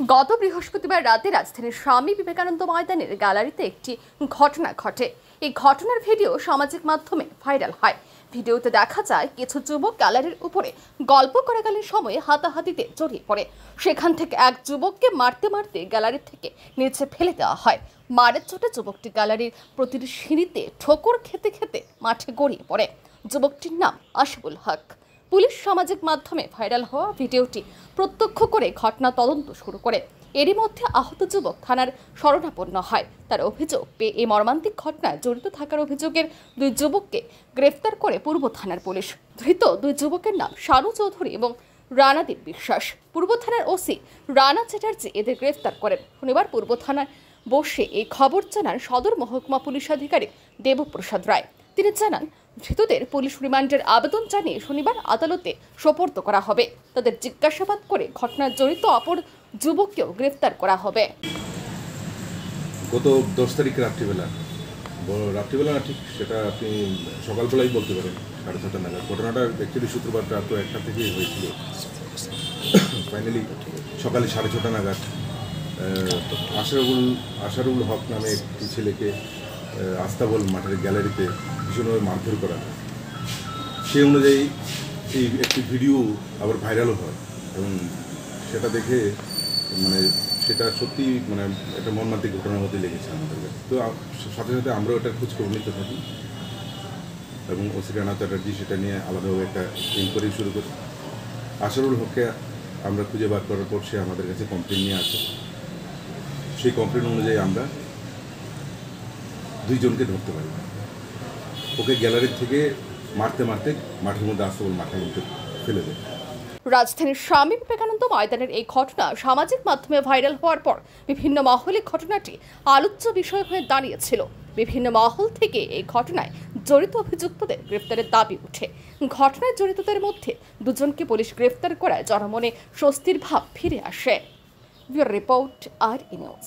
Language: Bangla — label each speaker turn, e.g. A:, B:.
A: গত বৃহস্পতিবার রাতে রাজধানীর স্বামী বিবেকানন্দ ময়দানের গ্যালারিতে একটি ঘটনা ঘটে। এই ঘটনার ভিডিও সামাজিক মাধ্যমে ভাইরাল হয়। ভিডিওতে দেখা যায়, কিছু যুবক গ্যালারির উপরে গল্প করাকালীন সময়ে হাতাহাতিতে জড়িয়ে পড়ে। সেখান থেকে এক যুবককে মারতে মারতে গ্যালারি থেকে নিচে ফেলে দেওয়া হয়। মারের চোটে যুবকটি গ্যালারির প্রতিটি সিঁড়িতে ঠোকর খেতে খেতে মাঠে গড়িয়ে পড়ে। যুবকটির নাম আশিবুল হক। পুলিশ সামাজিক মাধ্যমে ভাইরাল হওয়া ভিডিওটি প্রত্যক্ষ করে ঘটনা তদন্ত শুরু করে। এরই মধ্যে আহত যুবক থানার শরণাপন্ন হয়। তার অভিযোগ পেয়ে এই মর্মান্তিক ঘটনায় জড়িত থাকার অভিযোগের দুই যুবককে গ্রেফতার করে পূর্ব থানার পুলিশ। ধৃত দুই যুবকের নাম শানু চৌধুরী এবং রানাদীপ বিশ্বাস। পূর্ব থানার ওসি রানা চ্যাটার্জি এদের গ্রেফতার করেন। শনিবার পূর্ব থানায় বসে এই খবর জানান সদর মহকুমা পুলিশ আধিকারিক দেবপ্রসাদ রায়। তিনি জানান ধৃতদের পুলিশ রিমান্ডের আবেদন জানিয়ে শনিবার আদালতে সোপর্দ করা হবে। তাদের জিজ্ঞাসাবাদ করে ঘটনায় জড়িত অপর যুবককেও গ্রেফতার করা হবে।
B: গত দশ তারিখ রাত্রিবেলা রাত্রিবেলা না ঠিক সেটা আপনি সকালবেলাই বলতে পারেন, সাড়ে ছটা নাগাদ। ঘটনাটা অ্যাকচুয়ালি শুক্রবার রাত একটা থেকেই হয়েছিল। ফাইনালি সকালে সাড়ে ছটা নাগাদ আশারুল আশারুল হক নামে একটি ছেলেকে আস্তাবল মাঠের গ্যালারিতে ভীষণভাবে মারধর করা হয়। সেই অনুযায়ী এই একটি ভিডিও আবার ভাইরালও হয় এবং সেটা দেখে মানে সেটা সত্যি মানে একটা মর্মান্তিক ঘটনার মধ্যে লেগেছে আমাদের কাছে। তো সাথে সাথে আমরাও এটার খোঁজ খবর নিতে থাকি এবং ওসি রানা চ্যাটার্জি সেটা নিয়ে আলাদাভাবে একটা ইনকোয়ারি শুরু করি। আশারুল হককে আমরা খুঁজে বার করার পর সে আমাদের কাছে কমপ্লেন নিয়ে আসে। সেই কমপ্লেন অনুযায়ী আমরা দুইজনকে ধরতে পারি। ওকে গ্যালারির থেকে মারতে মারতে মাঠের মধ্যে আসতে বল মাঠের মধ্যে ফেলে দেয়।
A: রাজধানীর স্বামী বিবেকানন্দ ময়দানের এই ঘটনা সামাজিক মাধ্যমে ভাইরাল হওয়ার পর বিভিন্ন মহলে ঘটনাটি আলোচ্য বিষয় হয়ে দাঁড়িয়েছিল। বিভিন্ন মহল থেকে এই ঘটনায় জড়িত অভিযুক্তদের গ্রেফতারের দাবি উঠে। ঘটনায় জড়িতদের মধ্যে দুজনকে পুলিশ গ্রেফতার করায় জনমনে স্বস্তির ভাব ফিরে আসে। রিপোর্ট আর ইনিউজ